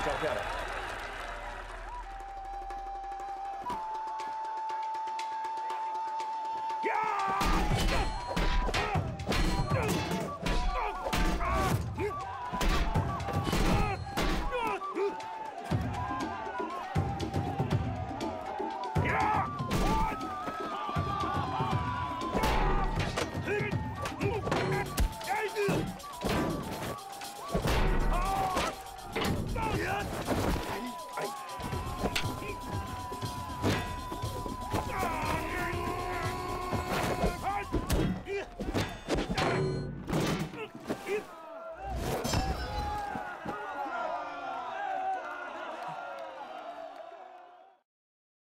Calcutta. Yes!